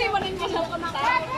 Hindi mo rin pinakita.